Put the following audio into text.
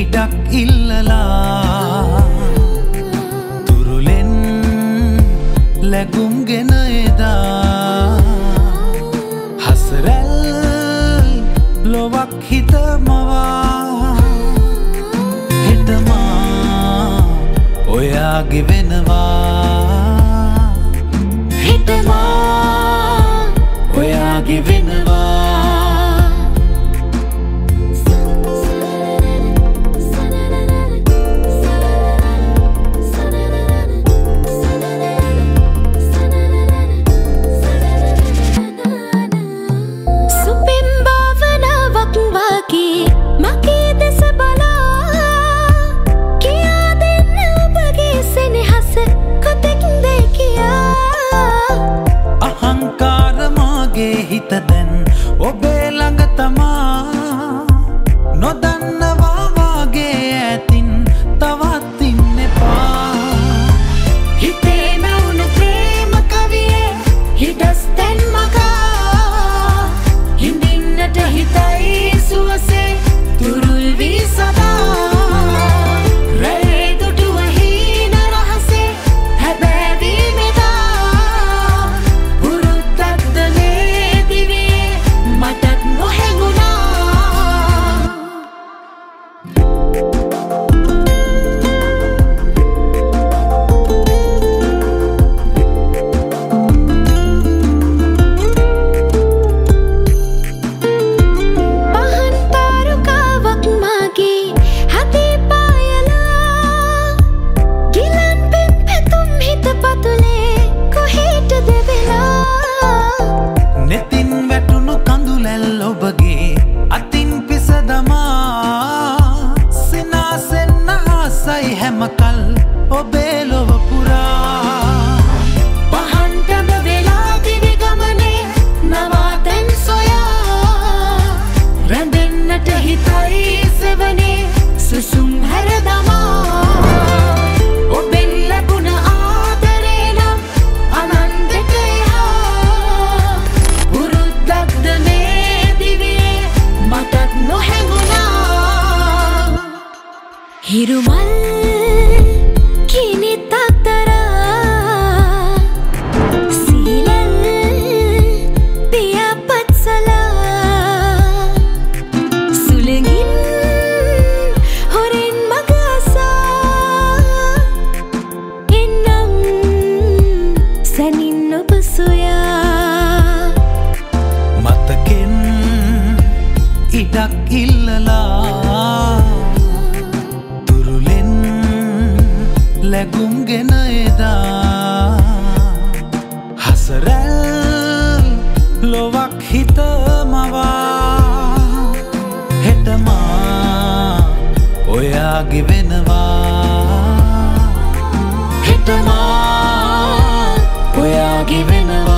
ඉඩක් ඉල්ලලා තුරුලෙන් ලැගුම්ගෙන එදා හසරැල් ලොවක් හිතමවා හෙටමා ඔයාගේ වෙනවා හෙටමා ඔයාගේ වෙනවා. ඔබේ ළඟ තමා නොදන්නවාවාගේ ආසයි හැමකල් ඔබේ ලොව පුරා. හිරුමල් කිනිත් අතරා සීලල් පියපත්සලා සුළඟින් හොරෙන් මගසා එන්නම් සැනින් ඔබ සොයා. මතකෙන් ඉඩක් ඉල්ලලා ලැගුම්ගෙන එදා. හසරැල් ලොවක් හිත මවා. හෙටමා ඔයාගි වෙනවා. හෙටමා ඔයාගි වෙනවා.